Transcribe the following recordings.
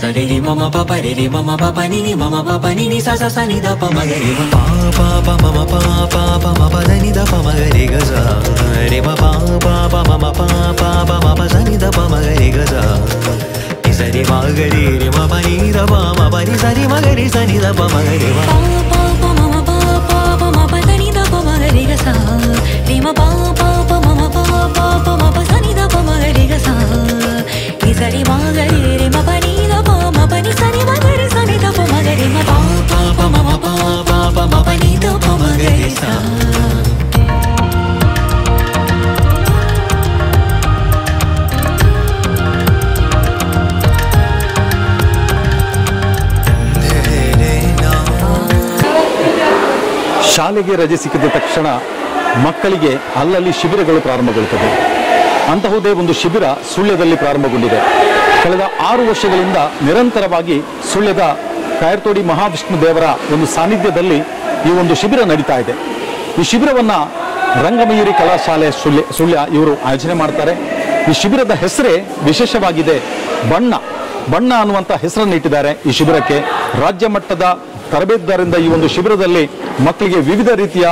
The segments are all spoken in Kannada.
ಸರಿ ರಿ ಮಮ ಪಪ ರಿ ರಿ ಮಮ ಪಪ ನಿ ನಿ ಮಮ ಪಪ ನಿ ನಿ ಸ ಸ ಸ ನಿ ದ ಪ ಮ ಗ ರಿ ಮ ಪ ಪ ಪ ಮಮ ಪ ಪ ಪ ಮ ಪ ದ ನಿ ದ ಪ ಮ ಗ ರಿ ಗ ಸ ರಿ ಮ ಪ ಪ ಪ ಮಮ ಪ ಪ ಪ ಮ ಪ ಸ ನಿ ದ ಪ ಮ ಗ ರಿ ಗ ಸ ನಿ ಸ ರಿ ಮ ಗ ರಿ ರಿ ಮ ಪ ನಿ ದ ಪ ಮ ಪ ನಿ ಸ ರಿ ಮ ಗ ರಿ ಸ ನಿ ದ ಪ ಮ ಗ ರಿ ಮ ಸರಿ ಮಗರಿ ರಿ ಮ ಪನಿ ದ ಪ ಮ ಪನಿ ಸರಿ ಮಗರಿ ಸನಿ ದ ಪ ಮಗರಿ ಮ ಪ ಪ ಪ ಮ ಮ ಪ ಪ ಪ ಮ ಪ ನಿ ದ ಪ ಮ ಗ ರಿ ಶಾಲೆಗೆ ರಜೆ ಸಿಕ್ಕಿದ ತಕ್ಷಣ ಮಕ್ಕಳಿಗೆ ಅಲ್ಲಲ್ಲಿ ಶಿಬಿರಗಳು ಪ್ರಾರಂಭಗೊಳ್ಳುತ್ತದೆ ಅಂತಹುದೇ ಒಂದು ಶಿಬಿರ ಸುಳ್ಯದಲ್ಲಿ ಪ್ರಾರಂಭಗೊಂಡಿದೆ. ಕಳೆದ ಆರು ವರ್ಷಗಳಿಂದ ನಿರಂತರವಾಗಿ ಸುಳ್ಯದ ಕಾಯರ್ತೋಡಿ ಮಹಾವಿಷ್ಣು ದೇವರ ಒಂದು ಸಾನ್ನಿಧ್ಯದಲ್ಲಿ ಈ ಒಂದು ಶಿಬಿರ ನಡೀತಾ ಇದೆ. ಈ ಶಿಬಿರವನ್ನು ರಂಗಮಯೂರಿ ಕಲಾಶಾಲೆ ಸುಳ್ಯ ಸುಳ್ಯ ಇವರು ಆಯೋಜನೆ ಮಾಡ್ತಾರೆ. ಈ ಶಿಬಿರದ ಹೆಸರೇ ವಿಶೇಷವಾಗಿದೆ ಬಣ್ಣ. ಬಣ್ಣ ಅನ್ನುವಂಥ ಹೆಸರನ್ನು ಇಟ್ಟಿದ್ದಾರೆ ಈ ಶಿಬಿರಕ್ಕೆ. ರಾಜ್ಯ ಮಟ್ಟದ ತರಬೇತುದಾರರಿಂದ ಈ ಒಂದು ಶಿಬಿರದಲ್ಲಿ ಮಕ್ಕಳಿಗೆ ವಿವಿಧ ರೀತಿಯ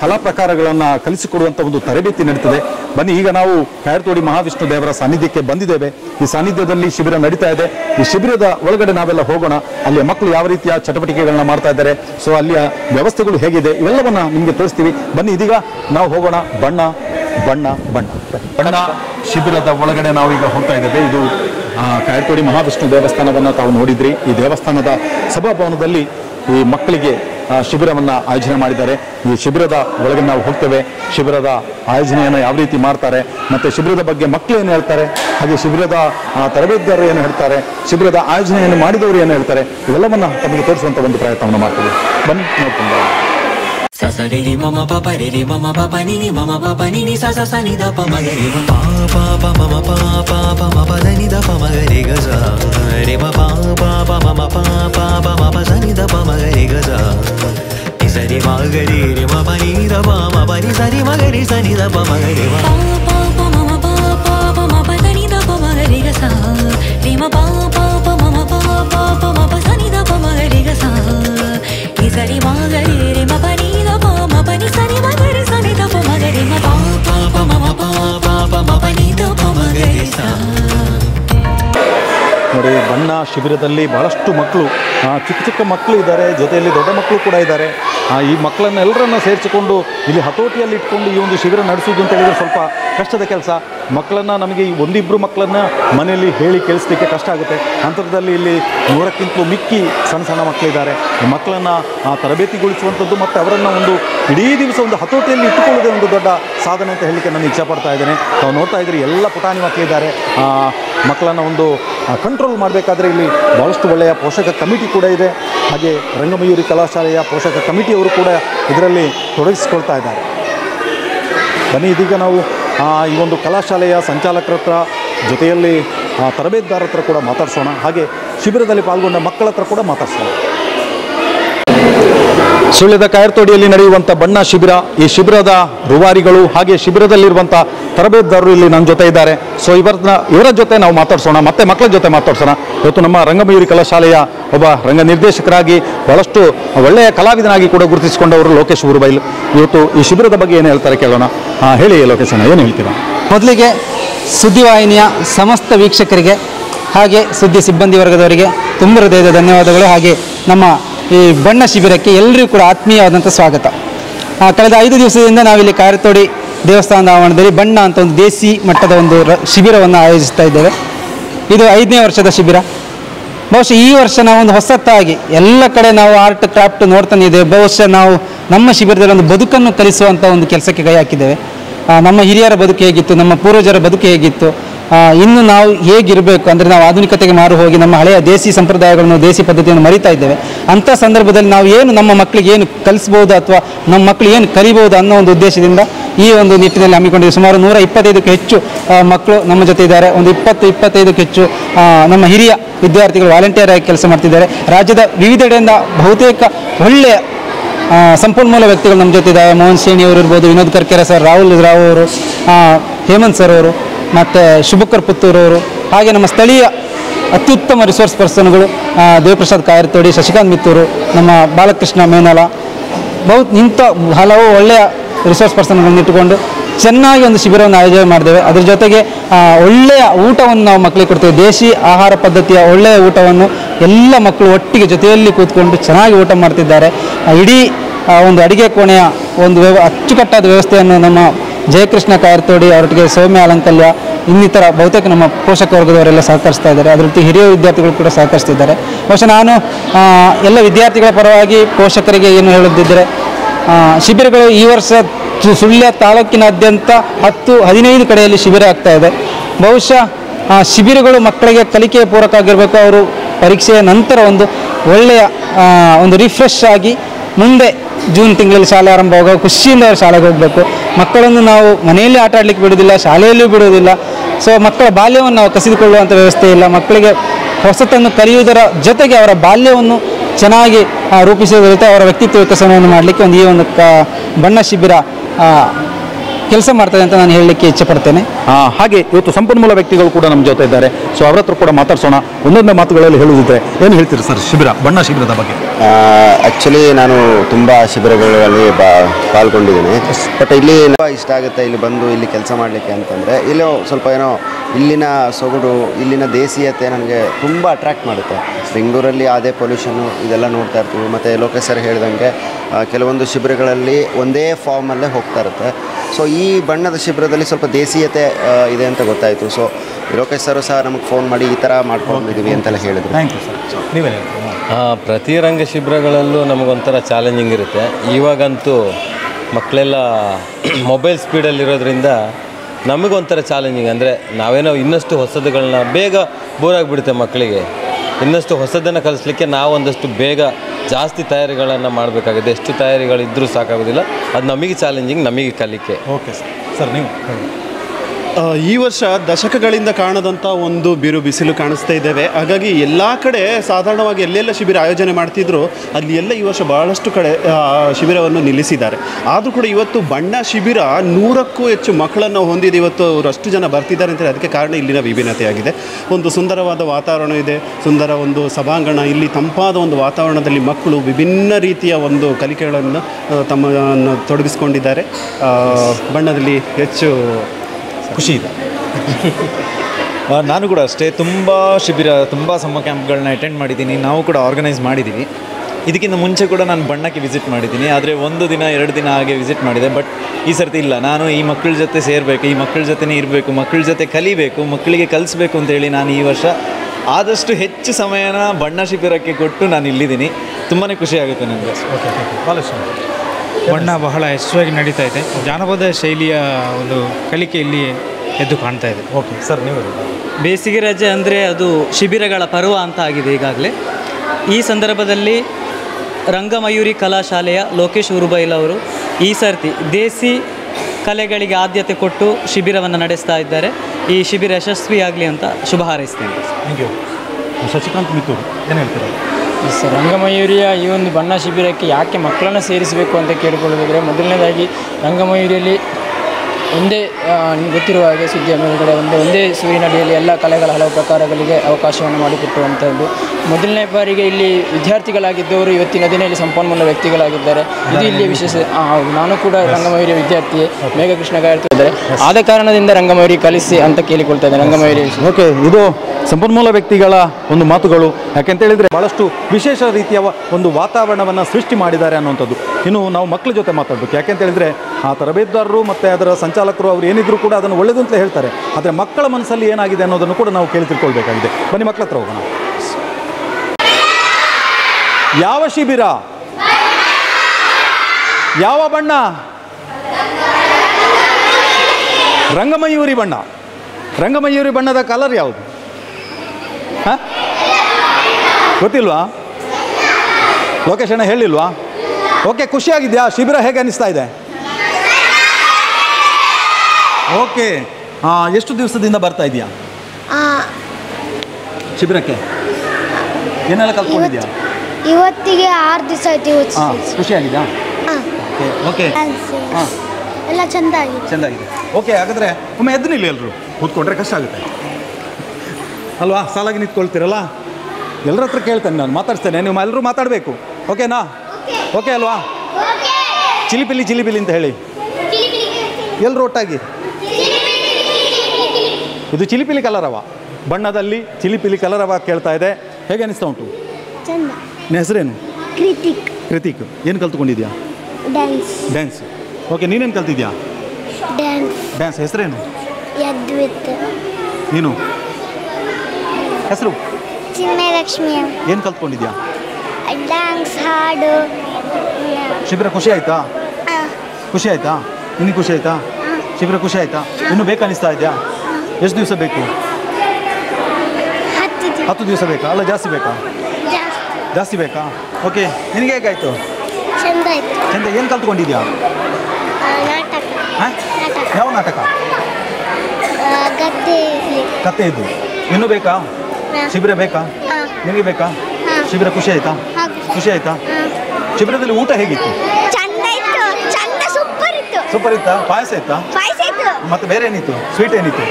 ಕಲಾ ಪ್ರಕಾರಗಳನ್ನು ಕಲಿಸಿಕೊಡುವಂಥ ಒಂದು ತರಬೇತಿ ನಡೀತದೆ. ಬನ್ನಿ, ಈಗ ನಾವು ಕಾಯರ್ತೋಡಿ ಮಹಾವಿಷ್ಣು ದೇವರ ಸಾನ್ನಿಧ್ಯಕ್ಕೆ ಬಂದಿದ್ದೇವೆ. ಈ ಸಾನ್ನಿಧ್ಯದಲ್ಲಿ ಶಿಬಿರ ನಡೀತಾ ಇದೆ. ಈ ಶಿಬಿರದ ಒಳಗಡೆ ನಾವೆಲ್ಲ ಹೋಗೋಣ. ಅಲ್ಲಿ ಮಕ್ಕಳು ಯಾವ ರೀತಿಯ ಚಟುವಟಿಕೆಗಳನ್ನ ಮಾಡ್ತಾ ಇದ್ದಾರೆ. ಸೊ ಅಲ್ಲಿಯ ವ್ಯವಸ್ಥೆಗಳು ಹೇಗಿದೆ? ಇವೆಲ್ಲವನ್ನ ನಿಮಗೆ ತೋರಿಸ್ತೀವಿ. ಬನ್ನಿ, ಇದೀಗ ನಾವು ಹೋಗೋಣ. ಬಣ್ಣ ಬಣ್ಣ ಬಣ್ಣ. ಬಣ್ಣ ಶಿಬಿರದ ಒಳಗಡೆ ನಾವು ಈಗ ಹೋಗ್ತಾ ಇದ್ದೇವೆ. ಇದು ಆ, ಕಾಯರ್ತೋಡಿ ಮಹಾವಿಷ್ಣು ದೇವಸ್ಥಾನವನ್ನು ತಾವು ನೋಡಿದ್ರಿ. ಈ ದೇವಸ್ಥಾನದ ಸಭಾಭವನದಲ್ಲಿ ಈ ಮಕ್ಕಳಿಗೆ ಶಿಬಿರವನ್ನು ಆಯೋಜನೆ ಮಾಡಿದ್ದಾರೆ. ಈ ಶಿಬಿರದ ಒಳಗೆ ನಾವು ಹೋಗ್ತೇವೆ. ಶಿಬಿರದ ಆಯೋಜನೆಯನ್ನು ಯಾವ ರೀತಿ ಮಾಡ್ತಾರೆ ಮತ್ತು ಶಿಬಿರದ ಬಗ್ಗೆ ಮಕ್ಕಳು ಏನು ಹೇಳ್ತಾರೆ ಹಾಗೆ ಶಿಬಿರದ ತರಬೇತುದಾರರು ಏನು ಹೇಳ್ತಾರೆ ಶಿಬಿರದ ಆಯೋಜನೆಯನ್ನು ಮಾಡಿದವರು ಏನು ಹೇಳ್ತಾರೆ ಇವೆಲ್ಲವನ್ನು ತಮಗೆ ತೋರಿಸುವಂಥ ಒಂದು ಪ್ರಯತ್ನವನ್ನು ಮಾಡ್ತೀವಿ. ಬನ್ನಿ ನೋಡ್ಕೊಂಡು ಬರೋಣ. ಸ ಸ ರಿ ರಿ ಮಮ ಪ ಪ ರಿ ರಿ ಮಮ ಪ ಪ ನಿ ನಿ ಮಮ ಪ ಪ ನಿ ನಿ ಸ ಸ ಸ ನಿ ದ ಪ ಮ ಗ ರಿ ಮ ಪ ಪ ಪ ಮಮ ಪ ಪ ಪ ಮ ಪ ದ ನಿ ದ ಪ ಮ ಗ ರಿ ಗ ಸ ರಿ ಮ ಪ ಪ ಪ ಮಮ ಪ ಪ ಪ ಮ ಪ ಸ ನಿ ದ ಪ ಮ ಗ ರಿ ಗ ಸ ನಿ ಸ ರಿ ಮ ಗ ರಿ ರಿ ಮ ಪ ನಿ ದ ಪ ಮ ಪ ನಿ ಸ ರಿ ಮ ಗ ರಿ ಸ ನಿ ದ ಪ ಮ ಗ ರಿ ಮ ಸರಿ ಮಗರಿ ರಿ ಮ ಪನಿ ದ ಪ ಮ ಪನಿ ಸರಿ ಮಗರಿ ಸನಿ ದ ಪ ಮಗರಿ ನೋಡಿ, ಬಣ್ಣ ಶಿಬಿರದಲ್ಲಿ ಬಹಳಷ್ಟು ಮಕ್ಕಳು ಚಿಕ್ಕ ಚಿಕ್ಕ ಮಕ್ಕಳು ಇದ್ದಾರೆ, ಜೊತೆಯಲ್ಲಿ ದೊಡ್ಡ ಮಕ್ಕಳು ಕೂಡ ಇದ್ದಾರೆ. ಈ ಮಕ್ಕಳನ್ನೆಲ್ಲರನ್ನ ಸೇರಿಸಿಕೊಂಡು ಇಲ್ಲಿ ಹತೋಟಿಯಲ್ಲಿ ಇಟ್ಕೊಂಡು ಈ ಒಂದು ಶಿಬಿರ ನಡೆಸೋದು ಅಂತ ಹೇಳಿದ್ರೆ ಸ್ವಲ್ಪ ಕಷ್ಟದ ಕೆಲಸ. ಮಕ್ಕಳನ್ನು ನಮಗೆ ಈ ಒಂದಿಬ್ಬರು ಮಕ್ಕಳನ್ನು ಮನೆಯಲ್ಲಿ ಹೇಳಿ ಕೇಳಿಸ್ಲಿಕ್ಕೆ ಕಷ್ಟ ಆಗುತ್ತೆ. ಅಂಥದ್ರಲ್ಲಿ ಇಲ್ಲಿ ನೂರಕ್ಕಿಂತಲೂ ಮಿಕ್ಕಿ ಸಣ್ಣ ಸಣ್ಣ ಮಕ್ಕಳಿದ್ದಾರೆ. ಮಕ್ಕಳನ್ನು ತರಬೇತಿಗೊಳಿಸುವಂಥದ್ದು ಮತ್ತು ಅವರನ್ನು ಒಂದು ಇಡೀ ದಿವಸ ಒಂದು ಹತೋಟಿಯಲ್ಲಿ ಇಟ್ಟುಕೊಳ್ಳೋದೇ ಒಂದು ದೊಡ್ಡ ಸಾಧನೆ ಅಂತ ಹೇಳಲಿಕ್ಕೆ ನಾನು ಇಚ್ಛಪಡ್ತಾ ಇದ್ದೇನೆ. ತಾವು ನೋಡ್ತಾ ಇದ್ದೀರಿ, ಎಲ್ಲ ಪುಟಾಣಿ ಮಕ್ಕಳಿದ್ದಾರೆ. ಮಕ್ಕಳನ್ನು ಒಂದು ಕಂಟ್ರೋಲ್ ಮಾಡಬೇಕಾದ್ರೆ ಇಲ್ಲಿ ಭಾಳಷ್ಟು ಒಳ್ಳೆಯ ಪೋಷಕ ಕಮಿಟಿ ಕೂಡ ಇದೆ. ಹಾಗೆ ರಂಗಮಯೂರಿ ಕಲಾಶಾಲೆಯ ಪೋಷಕ ಕಮಿಟಿಯವರು ಕೂಡ ಇದರಲ್ಲಿ ತೊಡಗಿಸಿಕೊಳ್ತಾ ಇದ್ದಾರೆ. ಬನ್ನಿ ಇದೀಗ ನಾವು ಈ ಒಂದು ಕಲಾಶಾಲೆಯ ಸಂಚಾಲಕರ ಹತ್ರ ಜೊತೆಯಲ್ಲಿ ತರಬೇತುದಾರ ಹತ್ರ ಕೂಡ ಮಾತಾಡಿಸೋಣ. ಹಾಗೆ ಶಿಬಿರದಲ್ಲಿ ಪಾಲ್ಗೊಂಡ ಮಕ್ಕಳ ಹತ್ರ ಕೂಡ ಮಾತಾಡ್ಸೋಣ. ಸುಳ್ಯದ ಕಾಯರ್ತೋಡಿಯಲ್ಲಿ ನಡೆಯುವಂಥ ಬಣ್ಣ ಶಿಬಿರ, ಈ ಶಿಬಿರದ ರುವಾರಿಗಳು ಹಾಗೆ ಶಿಬಿರದಲ್ಲಿರುವಂಥ ತರಬೇತುದಾರರು ಇಲ್ಲಿ ನನ್ನ ಜೊತೆ ಇದ್ದಾರೆ. ಸೊ ಇವರನ್ನ ಇವರ ಜೊತೆ ನಾವು ಮಾತಾಡ್ಸೋಣ, ಮತ್ತೆ ಮಕ್ಕಳ ಜೊತೆ ಮಾತಾಡ್ಸೋಣ. ಇವತ್ತು ನಮ್ಮ ರಂಗಮಯೂರಿ ಕಲಾಶಾಲೆಯ ಒಬ್ಬ ರಂಗ ನಿರ್ದೇಶಕರಾಗಿ ಬಹಳಷ್ಟು ಒಳ್ಳೆಯ ಕಲಾವಿದನಾಗಿ ಕೂಡ ಗುರುತಿಸಿಕೊಂಡವರು ಲೋಕೇಶ್ ಊರುಬೈಲ್. ಇವತ್ತು ಈ ಶಿಬಿರದ ಬಗ್ಗೆ ಏನು ಹೇಳ್ತಾರೆ ಕೇಳೋಣ. ಹೇಳಿ ಲೋಕೇಶ್ ಅಣ್ಣ, ಏನು ಹೇಳ್ತೀರಾ? ಮೊದಲಿಗೆ ಸುದ್ದಿವಾಹಿನಿಯ ಸಮಸ್ತ ವೀಕ್ಷಕರಿಗೆ ಹಾಗೆ ಸುದ್ದಿ ಸಿಬ್ಬಂದಿ ವರ್ಗದವರಿಗೆ ತುಂಬ ಹೃದಯದ ಧನ್ಯವಾದಗಳು. ಹಾಗೆ ನಮ್ಮ ಈ ಬಣ್ಣ ಶಿಬಿರಕ್ಕೆ ಎಲ್ಲರಿಗೂ ಕೂಡ ಆತ್ಮೀಯವಾದಂಥ ಸ್ವಾಗತ. ಕಳೆದ ಐದು ದಿವಸದಿಂದ ನಾವಿಲ್ಲಿ ಕಾರತೋಡಿ ದೇವಸ್ಥಾನದ ಆವರಣದಲ್ಲಿ ಬಣ್ಣ ಅಂತ ಒಂದು ದೇಸಿ ಮಟ್ಟದ ಒಂದು ಶಿಬಿರವನ್ನು ಆಯೋಜಿಸ್ತಾ ಇದ್ದೇವೆ. ಇದು ಐದನೇ ವರ್ಷದ ಶಿಬಿರ. ಬಹುಶಃ ಈ ವರ್ಷ ನಾವು ಹೊಸತ್ತಾಗಿ ಎಲ್ಲ ಕಡೆ ನಾವು ಆರ್ಟ್, ಕ್ರಾಫ್ಟ್ ನೋಡ್ತಾನೆ ಇದ್ದೇವೆ. ಬಹುಶಃ ನಾವು ನಮ್ಮ ಶಿಬಿರದಲ್ಲಿ ಒಂದು ಬದುಕನ್ನು ಕಲಿಸುವಂಥ ಒಂದು ಕೆಲಸಕ್ಕೆ ಕೈ ಹಾಕಿದ್ದೇವೆ. ನಮ್ಮ ಹಿರಿಯರ ಬದುಕು ಹೇಗಿತ್ತು, ನಮ್ಮ ಪೂರ್ವಜರ ಬದುಕು ಹೇಗಿತ್ತು ಇನ್ನು ನಾವು ಹೇಗಿರಬೇಕು? ಅಂದರೆ ನಾವು ಆಧುನಿಕತೆಗೆ ಮಾರು ಹೋಗಿ ನಮ್ಮ ಹಳೆಯ ದೇಸಿ ಸಂಪ್ರದಾಯಗಳನ್ನು, ದೇಸಿ ಪದ್ಧತಿಯನ್ನು ಮರಿತಾ ಇದ್ದೇವೆ. ಅಂಥ ಸಂದರ್ಭದಲ್ಲಿ ನಾವು ಏನು ನಮ್ಮ ಮಕ್ಕಳಿಗೆ ಏನು ಕಲಿಸ್ಬೋದು ಅಥವಾ ನಮ್ಮ ಮಕ್ಕಳು ಏನು ಕಲಿಬೋದು ಅನ್ನೋ ಒಂದು ಉದ್ದೇಶದಿಂದ ಈ ಒಂದು ನಿಟ್ಟಿನಲ್ಲಿ ಹಮ್ಮಿಕೊಂಡಿದ್ದೀವಿ. ಸುಮಾರು ನೂರ ಇಪ್ಪತ್ತೈದಕ್ಕೆ ಹೆಚ್ಚು ಮಕ್ಕಳು ನಮ್ಮ ಜೊತೆ ಇದ್ದಾರೆ. ಒಂದು ಇಪ್ಪತ್ತು, ಇಪ್ಪತ್ತೈದಕ್ಕೆ ಹೆಚ್ಚು ನಮ್ಮ ಹಿರಿಯ ವಿದ್ಯಾರ್ಥಿಗಳು ವಾಲಂಟಿಯರ್ ಆಗಿ ಕೆಲಸ ಮಾಡ್ತಿದ್ದಾರೆ. ರಾಜ್ಯದ ವಿವಿಧೆಡೆಯಿಂದ ಬಹುತೇಕ ಒಳ್ಳೆಯ ಸಂಪನ್ಮೂಲ ವ್ಯಕ್ತಿಗಳು ನಮ್ಮ ಜೊತೆ ಇದ್ದಾರೆ. ಮೋಹನ್ ಶೇಣಿ ಅವರು ಇರ್ಬೋದು ವಿನೋದ್ ಕರ್ಕೆರೆ ಸರ್, ರಾಹುಲ್ ರಾವ್ ಅವರು ಹೇಮಂತ್ ಸರ್ ಅವರು ಮತ್ತು ಶುಭಕರ್ ಪುತ್ತೂರು ಅವರು ಹಾಗೆ ನಮ್ಮ ಸ್ಥಳೀಯ ಅತ್ಯುತ್ತಮ ರಿಸೋರ್ಸ್ ಪರ್ಸನ್ಗಳು ದೇವಪ್ರಸಾದ್ ಕಾಯರ್ತೋಡಿ, ಶಶಿಕಾಂತ್ ಮಿತ್ತೂರು, ನಮ್ಮ ಬಾಲಕೃಷ್ಣ ಮೇನಲ ಬಹು ಇಂಥ ಹಲವು ಒಳ್ಳೆಯ ರಿಸೋರ್ಸ್ ಪರ್ಸನ್ಗಳನ್ನ ಇಟ್ಟುಕೊಂಡು ಚೆನ್ನಾಗಿ ಒಂದು ಶಿಬಿರವನ್ನು ಆಯೋಜನೆ ಮಾಡಿದ್ದೇವೆ. ಅದ್ರ ಜೊತೆಗೆ ಒಳ್ಳೆಯ ಊಟವನ್ನು ನಾವು ಮಕ್ಕಳಿಗೆ ಕೊಡ್ತೇವೆ. ದೇಶಿ ಆಹಾರ ಪದ್ಧತಿಯ ಒಳ್ಳೆಯ ಊಟವನ್ನು ಎಲ್ಲ ಮಕ್ಕಳು ಒಟ್ಟಿಗೆ ಜೊತೆಯಲ್ಲಿ ಕೂತ್ಕೊಂಡು ಚೆನ್ನಾಗಿ ಊಟ ಮಾಡ್ತಿದ್ದಾರೆ. ಇಡೀ ಒಂದು ಅಡಿಗೆ ಕೋಣೆಯ ಒಂದು ವ್ಯವ ಅಚ್ಚುಕಟ್ಟಾದ ವ್ಯವಸ್ಥೆಯನ್ನು ನಮ್ಮ ಜಯಕೃಷ್ಣ ಕಾರ್ತೋಡಿ ಅವರೊಟ್ಟಿಗೆ ಸೌಮ್ಯ ಅಲಂಕಲ್ಯ, ಇನ್ನಿತರ ಬಹುತೇಕ ನಮ್ಮ ಪೋಷಕ ವರ್ಗದವರೆಲ್ಲ ಸಹಕರಿಸ್ತಾ ಇದ್ದಾರೆ. ಅದರ ರೀತಿ ಹಿರಿಯ ವಿದ್ಯಾರ್ಥಿಗಳು ಕೂಡ ಸಹಕರಿಸ್ತಿದ್ದಾರೆ. ಬಹುಶಃ ನಾನು ಎಲ್ಲ ವಿದ್ಯಾರ್ಥಿಗಳ ಪರವಾಗಿ ಪೋಷಕರಿಗೆ ಏನು ಹೇಳುತ್ತಿದ್ದರೆ ಶಿಬಿರಗಳು ಈ ವರ್ಷ ಸುಳ್ಯ ತಾಲೂಕಿನಾದ್ಯಂತ ಹತ್ತು, ಹದಿನೈದು ಕಡೆಯಲ್ಲಿ ಶಿಬಿರ ಆಗ್ತಾ ಇದೆ. ಬಹುಶಃ ಶಿಬಿರಗಳು ಮಕ್ಕಳಿಗೆ ಕಲಿಕೆಯ ಪೂರಕ ಆಗಿರಬೇಕು. ಅವರು ಪರೀಕ್ಷೆಯ ನಂತರ ಒಂದು ಒಳ್ಳೆಯ ಒಂದು ರಿಫ್ರೆಶ್ ಆಗಿ ಮುಂದೆ ಜೂನ್ ತಿಂಗಳಲ್ಲಿ ಶಾಲೆ ಆರಂಭವಾಗ ಖುಷಿಯಿಂದ ಶಾಲೆಗೆ ಹೋಗಬೇಕು. ಮಕ್ಕಳನ್ನು ನಾವು ಮನೆಯಲ್ಲಿ ಆಟ ಆಡಲಿಕ್ಕೆ ಬಿಡುವುದಿಲ್ಲ, ಶಾಲೆಯಲ್ಲೂ ಬಿಡುವುದಿಲ್ಲ. ಸೊ ಮಕ್ಕಳ ಬಾಲ್ಯವನ್ನು ನಾವು ಕಸಿದುಕೊಳ್ಳುವಂಥ ವ್ಯವಸ್ಥೆ ಇಲ್ಲ. ಮಕ್ಕಳಿಗೆ ಹೊಸತನ್ನು ಕಲಿಯುವುದರ ಜೊತೆಗೆ ಅವರ ಬಾಲ್ಯವನ್ನು ಚೆನ್ನಾಗಿ ರೂಪಿಸುವುದರ ಅವರ ವ್ಯಕ್ತಿತ್ವ ವಿಕಸನವನ್ನು ಮಾಡಲಿಕ್ಕೆ ಒಂದು ಈ ಒಂದು ಬಣ್ಣ ಶಿಬಿರ ಕೆಲಸ ಮಾಡ್ತದೆ ಅಂತ ನಾನು ಹೇಳಲಿಕ್ಕೆ ಇಚ್ಛೆ ಪಡ್ತೇನೆ. ಹಾಗೆ ಇವತ್ತು ಸಂಪನ್ಮೂಲ ವ್ಯಕ್ತಿಗಳು ಕೂಡ ನಮ್ಮ ಜೊತೆ ಇದ್ದಾರೆ. ಸೊ ಅವರ ಹತ್ರ ಕೂಡ ಮಾತಾಡ್ಸೋಣ. ಒಂದೊಂದೇ ಮಾತುಗಳಲ್ಲಿ ಹೇಳುವುದಿದ್ರೆ ಏನು ಹೇಳ್ತೀರಿ ಸರ್ ಶಿಬಿರ ಬಣ್ಣ ಶಿಬಿರದ ಬಗ್ಗೆ? ಆ್ಯಕ್ಚುಲಿ ನಾನು ತುಂಬ ಶಿಬಿರಗಳಲ್ಲಿ ಬಾ ಪಾಲ್ಗೊಂಡಿದ್ದೀನಿ. ಬಟ್ ಇಲ್ಲಿ ತುಂಬ ಇಷ್ಟ ಆಗುತ್ತೆ ಇಲ್ಲಿ ಬಂದು ಇಲ್ಲಿ ಕೆಲಸ ಮಾಡಲಿಕ್ಕೆ ಅಂತಂದರೆ ಇಲ್ಲೋ ಸ್ವಲ್ಪ ಏನೋ ಇಲ್ಲಿನ ಸೊಗಡು ಇಲ್ಲಿನ ದೇಸೀಯತೆ ನನಗೆ ತುಂಬ ಅಟ್ರ್ಯಾಕ್ಟ್ ಮಾಡುತ್ತೆ. ಬೆಂಗಳೂರಲ್ಲಿ ಅದೇ ಪೊಲ್ಯೂಷನ್ನು ಇದೆಲ್ಲ ನೋಡ್ತಾ ಇರ್ತೀವಿ. ಮತ್ತು ಲೋಕೇಶ್ ಸರ್ ಹೇಳಿದಂಗೆ ಕೆಲವೊಂದು ಶಿಬಿರಗಳಲ್ಲಿ ಒಂದೇ ಫಾರ್ಮಲ್ಲೇ ಹೋಗ್ತಾ ಇರುತ್ತೆ. ಸೊ ಈ ಬಣ್ಣದ ಶಿಬಿರದಲ್ಲಿ ಸ್ವಲ್ಪ ದೇಸೀಯತೆ ಇದೆ ಅಂತ ಗೊತ್ತಾಯಿತು. ಸೊ ಲೋಕೇಶ್ ಸರ್ ಸಹ ನಮಗೆ ಫೋನ್ ಮಾಡಿ ಈ ಥರ ಮಾಡ್ಕೊಂಡಿದ್ದೀವಿ ಅಂತೆಲ್ಲ ಹೇಳಿದ್ರು. ಥ್ಯಾಂಕ್ ಯು ಸರ್ ನೀವೇ ಪ್ರತಿ ರಂಗ ಶಿಬಿರಗಳಲ್ಲೂ ನಮಗೊಂಥರ ಚಾಲೆಂಜಿಂಗ್ ಇರುತ್ತೆ. ಇವಾಗಂತೂ ಮಕ್ಕಳೆಲ್ಲ ಮೊಬೈಲ್ ಸ್ಪೀಡಲ್ಲಿರೋದ್ರಿಂದ ನಮಗೊಂಥರ ಚಾಲೆಂಜಿಂಗ್ ಅಂದರೆ ನಾವೇನೋ ಇನ್ನಷ್ಟು ಹೊಸದುಗಳನ್ನ ಬೇಗ ಬೋರಾಗಿಬಿಡುತ್ತೆ ಮಕ್ಕಳಿಗೆ ಇನ್ನಷ್ಟು ಹೊಸದನ್ನು ಕಲಿಸ್ಲಿಕ್ಕೆ ನಾವೊಂದಷ್ಟು ಬೇಗ ಜಾಸ್ತಿ ತಯಾರಿಗಳನ್ನು ಮಾಡಬೇಕಾಗಿದೆ. ಎಷ್ಟು ತಯಾರಿಗಳಿದ್ದರೂ ಸಾಕಾಗೋದಿಲ್ಲ. ಅದು ನಮಗೆ ಚಾಲೆಂಜಿಂಗ್ ನಮಗೆ ಕಲಿಕೆ. ಓಕೆ ಸರ್ ಸರ್ ನೀವು ಈ ವರ್ಷ ದಶಕಗಳಿಂದ ಕಾಣದಂಥ ಒಂದು ಬಿರು ಬಿಸಿಲು ಕಾಣಿಸ್ತಾ ಇದ್ದೇವೆ. ಹಾಗಾಗಿ ಎಲ್ಲ ಕಡೆ ಸಾಧಾರಣವಾಗಿ ಎಲ್ಲೆಲ್ಲ ಶಿಬಿರ ಆಯೋಜನೆ ಮಾಡ್ತಿದ್ರು, ಅಲ್ಲಿ ಎಲ್ಲ ಈ ವರ್ಷ ಬಹಳಷ್ಟು ಕಡೆ ಶಿಬಿರವನ್ನು ನಿಲ್ಲಿಸಿದ್ದಾರೆ. ಆದರೂ ಕೂಡ ಇವತ್ತು ಬಣ್ಣ ಶಿಬಿರ ನೂರಕ್ಕೂ ಹೆಚ್ಚು ಮಕ್ಕಳನ್ನು ಹೊಂದಿದೆ. ಇವತ್ತು ಅಷ್ಟು ಜನ ಬರ್ತಿದ್ದಾರೆ ಅಂತೇಳಿ ಅದಕ್ಕೆ ಕಾರಣ ಇಲ್ಲಿನ ವಿಭಿನ್ನತೆಯಾಗಿದೆ. ಒಂದು ಸುಂದರವಾದ ವಾತಾವರಣ ಇದೆ, ಸುಂದರ ಒಂದು ಸಭಾಂಗಣ, ಇಲ್ಲಿ ತಂಪಾದ ಒಂದು ವಾತಾವರಣದಲ್ಲಿ ಮಕ್ಕಳು ವಿಭಿನ್ನ ರೀತಿಯ ಒಂದು ಕಲಿಕೆಗಳನ್ನು ತಮ್ಮನ್ನು ತೊಡಗಿಸ್ಕೊಂಡಿದ್ದಾರೆ. ಬಣ್ಣದಲ್ಲಿ ಹೆಚ್ಚು ಖುಷಿ ಇದೆ. ನಾನು ಕೂಡ ಅಷ್ಟೇ, ತುಂಬ ಶಿಬಿರ, ತುಂಬ ಸಮ್ಮ ಕ್ಯಾಂಪ್ಗಳನ್ನ ಅಟೆಂಡ್ ಮಾಡಿದ್ದೀನಿ, ನಾವು ಕೂಡ ಆರ್ಗನೈಸ್ ಮಾಡಿದ್ದೀವಿ ಇದಕ್ಕಿಂತ ಮುಂಚೆ ಕೂಡ ನಾನು ಬಣ್ಣಕ್ಕೆ ವಿಸಿಟ್ ಮಾಡಿದ್ದೀನಿ, ಆದರೆ ಒಂದು ದಿನ, ಎರಡು ದಿನ ಹಾಗೆ ವಿಸಿಟ್ ಮಾಡಿದೆ ಬಟ್ ಈ ಸರ್ತಿ ಇಲ್ಲ. ನಾನು ಈ ಮಕ್ಕಳ ಜೊತೆ ಸೇರಬೇಕು, ಈ ಮಕ್ಕಳ ಜೊತೆನೇ ಇರಬೇಕು, ಮಕ್ಕಳ ಜೊತೆ ಕಲಿಬೇಕು, ಮಕ್ಕಳಿಗೆ ಕಲಿಸ್ಬೇಕು ಅಂತೇಳಿ ನಾನು ಈ ವರ್ಷ ಆದಷ್ಟು ಹೆಚ್ಚು ಸಮಯನ ಬಣ್ಣ ಶಿಬಿರಕ್ಕೆ ಕೊಟ್ಟು ನಾನು ಇಲ್ಲಿದ್ದೀನಿ. ತುಂಬಾ ಖುಷಿ ಆಗುತ್ತೆ ನನಗೆ. ಬಣ್ಣ ಬಹಳ ಯಶಸ್ವಿಯಾಗಿ ನಡೀತಾ ಇದೆ. ಜಾನಪದ ಶೈಲಿಯ ಒಂದು ಕಲಿಕೆ ಇಲ್ಲಿ ಎದ್ದು ಕಾಣ್ತಾ ಇದೆ. ಓಕೆ. ಸರ್ ನೀವು. ಬೇಸಿಗೆ ರಜೆ ಅಂದರೆ ಅದು ಶಿಬಿರಗಳ ಪರ್ವ ಅಂತ ಆಗಿದೆ ಈಗಾಗಲೇ. ಈ ಸಂದರ್ಭದಲ್ಲಿ ರಂಗಮಯೂರಿ ಕಲಾಶಾಲೆಯ ಲೋಕೇಶ್ ಉರುಬೈಲ್ ಅವರು ಈ ಸರ್ತಿ ದೇಸಿ ಕಲೆಗಳಿಗೆ ಆದ್ಯತೆ ಕೊಟ್ಟು ಶಿಬಿರವನ್ನು ನಡೆಸ್ತಾ ಇದ್ದಾರೆ. ಈ ಶಿಬಿರ ಯಶಸ್ವಿಯಾಗಲಿ ಅಂತ ಶುಭ ಹಾರೈಸ್ತೇನೆ. Thank you. ಶಶಿಕಾಂತ್ ಮಿತ್ತೂರು ಏನು ಹೇಳ್ತೀರಾ? ಸರ್ ರಂಗಮಯೂರಿಯ ಈ ಒಂದು ಬಣ್ಣ ಶಿಬಿರಕ್ಕೆ ಯಾಕೆ ಮಕ್ಕಳನ್ನು ಸೇರಿಸಬೇಕು ಅಂತ ಕೇಳಿಕೊಳ್ಳೋದಾದರೆ ಮೊದಲನೇದಾಗಿ ರಂಗಮಯೂರಿಯಲ್ಲಿ ಒಂದೇ ಗೊತ್ತಿರುವ ಹಾಗೆ ಸುದ್ದಿಯ ಮೇಲುಗಡೆ ಒಂದು, ಒಂದೇ ಸೂರಿನಡಿಯಲ್ಲಿ ಎಲ್ಲ ಕಲೆಗಳ ಹಲವು ಪ್ರಕಾರಗಳಿಗೆ ಅವಕಾಶವನ್ನು ಮಾಡಿಕೊಟ್ಟುವಂಥದ್ದು ಮೊದಲನೇ ಬಾರಿಗೆ ಇಲ್ಲಿ ವಿದ್ಯಾರ್ಥಿಗಳಾಗಿದ್ದವರು ಇವತ್ತಿನ ದಿನ ಇಲ್ಲಿ ಸಂಪನ್ಮೂಲ ವ್ಯಕ್ತಿಗಳಾಗಿದ್ದಾರೆ. ಇದು ಇಲ್ಲಿ ವಿಶೇಷ ನಾನು ಕೂಡ ರಂಗಮಯೂರಿಯ ವಿದ್ಯಾರ್ಥಿ ಮೇಘಕೃಷ್ಣ ಗಾಯತ್ರಿದ್ದಾರೆ ಆದ ಕಾರಣದಿಂದ ರಂಗಮಯೂರಿ ಕಲಿಸಿ ಅಂತ ಕೇಳಿಕೊಳ್ತಾ ಇದ್ದಾರೆ ರಂಗಮಯೂರಿ ಓಕೆ ಇದು ಸಂಪನ್ಮೂಲ ವ್ಯಕ್ತಿಗಳ ಒಂದು ಮಾತುಗಳು. ಯಾಕೆಂತ ಹೇಳಿದರೆ ಬಹಳಷ್ಟು ವಿಶೇಷ ರೀತಿಯ ಒಂದು ವಾತಾವರಣವನ್ನು ಸೃಷ್ಟಿ ಮಾಡಿದ್ದಾರೆ ಅನ್ನುವಂಥದ್ದು. ಇನ್ನು ನಾವು ಮಕ್ಕಳ ಜೊತೆ ಮಾತಾಡಬೇಕು. ಯಾಕೆಂತ ಹೇಳಿದರೆ ಆ ತರಬೇತುದಾರರು ಮತ್ತು ಅದರ ಸಂಚಾಲಕರು ಅವರು ಏನಿದ್ರು ಕೂಡ ಅದನ್ನು ಒಳ್ಳೆಯದು ಅಂತ ಹೇಳ್ತಾರೆ. ಆದರೆ ಮಕ್ಕಳ ಮನಸ್ಸಲ್ಲಿ ಏನಾಗಿದೆ ಅನ್ನೋದನ್ನು ಕೂಡ ನಾವು ಕೇಳಿ ತಿಳ್ಕೊಳ್ಬೇಕಾಗಿದೆ. ಬನ್ನಿ ಮಕ್ಕಳ ಹತ್ರ ಹೋಗೋಣ. ಯಾವ ಶಿಬಿರ? ಯಾವ ಬಣ್ಣ? ರಂಗಮಯೂರಿ ಬಣ್ಣ. ರಂಗಮಯೂರಿ ಬಣ್ಣದ ಕಲರ್ ಯಾವುದು? ಹಾಂ? ಗೊತ್ತಿಲ್ವಾ? ಲೊಕೇಶನ್ ಹೇಳಿಲ್ವಾ? ಓಕೆ ಖುಷಿಯಾಗಿದೆಯಾ? ಶಿಬಿರ ಹೇಗೆ ಅನಿಸ್ತಾ ಇದೆ? ಓಕೆ ಹಾಂ ಎಷ್ಟು ದಿವಸದಿಂದ ಬರ್ತಾ ಇದೆಯಾ? ಶಿಬಿರಕ್ಕೆ? ಏನೆಲ್ಲ ಕಲ್ತ್ಕೊಂಡಿದ್ಯಾ ಇವತ್ತಿಗೆ ಆರು ದಿವಸ ಆಯ್ತು ಇವತ್ತು ಹಾಂ ಖುಷಿಯಾಗಿದೆಯಾ? ಹಾಂ. ಓಕೆ ಓಕೆ ಹಾಂ. ಎಲ್ಲ ಚಂದ ಆಗಿದೆ. ಚೆಂದಾಗಿದೆ. ಓಕೆ ಹಾಗಾದ್ರೆ ಒಮ್ಮೆ ಎದ್ದು ನಿಲ್ಲಿ ಎಲ್ಲರೂ ಕೂತ್ಕೊಂಡ್ರೆ ಕಷ್ಟ ಆಗುತ್ತೆ. ಅಲ್ವಾ? ಸಾಲಾಗಿ ನಿಂತ್ಕೊಳ್ತೀರಲ್ಲ? ಎಲ್ಲರ ಹತ್ರ ಕೇಳ್ತೇನೆ ನಾನು ಮಾತಾಡ್ತೇನೆ ನೀವು ಎಲ್ಲರೂ ಮಾತಾಡಬೇಕು. ಓಕೆನಾ ಓಕೆ ಅಲ್ವಾ? ಚಿಲಿಪಿಲಿ ಚಿಲಿಪಿಲಿ ಅಂತ ಹೇಳಿ. ಎಲ್ಲರೂ ಒಟ್ಟಾಗಿ? ಇದು ಚಿಲಿಪಿಲಿ ಕಲರವ. ಬಣ್ಣದಲ್ಲಿ ಚಿಲಿಪಿಲಿ ಕಲರವ ಕೇಳ್ತಾ ಇದೆ. ಹೇಗೆ ಅನಿಸ್ತಾ ಉಂಟು? ಚಂದ. ನಿನ್ನ ಹೆಸರೇನು? ಕೃತಿಕ್. ಕೃತಿಕ್. ಏನು ಕಲ್ತ್ಕೊಂಡಿದ್ಯಾ? ಡ್ಯಾನ್ಸ್ ಡ್ಯಾನ್ಸ್ ಓಕೆ ನೀನೇನು ಕಲ್ತಿದ್ಯಾ? ಡ್ಯಾನ್ಸ್ ಡ್ಯಾನ್ಸ್ ಹೆಸರೇನು? ಯದ್ವಿತ್. ನೀನು? ಹೆಸರು? ಏನು ಕಲ್ತ್ಕೊಂಡಿದ್ಯಾ? ಡ್ಯಾನ್ಸ್ ಹಾಡು. ಶಿಬಿರ ಖುಷಿ ಆಯ್ತಾ? ಖುಷಿ ಆಯ್ತಾ? ನಿನಗೆ ಖುಷಿ ಆಯ್ತಾ? ಶಿಬಿರ ಖುಷಿ ಆಯ್ತಾ? ಇನ್ನೂ ಬೇಕನ್ನಿಸ್ತಾ ಇದೆಯಾ? ಎಷ್ಟು ದಿವಸ ಬೇಕು? ಹತ್ತು ದಿವಸ ಬೇಕಾ? ಅಲ್ಲ ಜಾಸ್ತಿ ಬೇಕಾ? ಜಾಸ್ತಿ ಬೇಕಾ? ಓಕೆ ನಿನಗೆ ಹೇಗಾಯ್ತು? ಚಂದ ಆಯ್ತು. ಚಂದ ಏನು ಕಲ್ತ್ಕೊಂಡಿದ್ಯಾ? ಯಾವ ನಾಟಕ? ಕತೆ ಇದ್ದು. ಇನ್ನೂ ಬೇಕಾ? ಶಿಬಿರ ಬೇಕಾ? ನಿಮಗೆ ನಿನಗೆ ಬೇಕಾ. ಶಿಬಿರ ಖುಷಿ ಆಯ್ತಾ. ಖುಷಿ. ಆಯ್ತಾ? ಶಿಬಿರದಲ್ಲಿ ಊಟ ಹೇಗಿತ್ತು? ಸೂಪರ್ ಇತ್ತು. ಸೂಪರ್ ಇತ್ತಾ. ಪಾಯಸ ಇತ್ತಾ? ಮತ್ತೆ ಬೇರೆ ಏನಿತ್ತು? ಸ್ವೀಟ್ ಏನಿತ್ತು?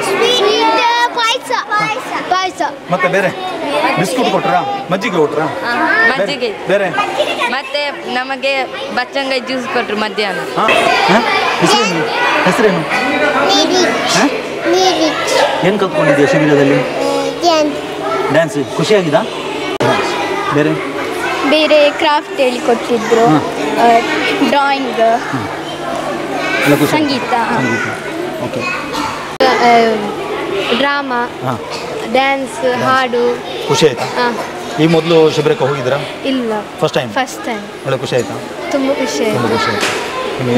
ಪಾಯಸ. ಮತ್ತೆ ಬೇರೆ? ಬಿಸ್ಕುಟ್ ಕೊಟ್ರ? ಮಜ್ಜಿಗೆ ಕೊಟ್ರಾ? ಮಜ್ಜಿಗೆ. ಬೇರೆ ಮತ್ತೆ ನಮಗೆ ಬಚ್ಚಂಗಾಯಿ ಜ್ಯೂಸ್ ಕೊಟ್ರು ಮಧ್ಯಾಹ್ನ. ಹಾಂ ಹೆಸರೇನು? ಏನು ಕಲ್ತ್ಕೊಂಡಿದ್ಯಾ ಶಿಬಿರದಲ್ಲಿ ಡ್ಯಾನ್ಸ್. ಖುಷಿಯಾಗಿದಾ? ಬೇರೆ? ಬೇರೆ ಕ್ರಾಫ್ಟ್ ಹೇಳಿಕೊಟ್ಟಿದ್ರು ಡ್ರಾಯಿಂಗ್. ಸಂಗೀತ. ಸಂಗೀತ. ಓಕೆ. ಡ್ರಾಮಾ ಹಾಂ. ಡ್ಯಾನ್ಸ್ ಹಾಡು. ಖುಷಿ ಆಯ್ತಾ? ಈ ಮೊದಲು ಶಿಬಿರಕ್ಕೆ ಹೋಗಿದ್ದೀರಾ? ಇಲ್ಲ. ಫಸ್ಟ್ ಟೈಮ್ ಫಸ್ಟ್ ಟೈಮ್ ಒಳ್ಳೆ ಖುಷಿ ಆಯ್ತಾ? ತುಂಬ ಖುಷಿ ತುಂಬ ಆಯ್ತು ಖುಷಿ ಆಯ್ತು.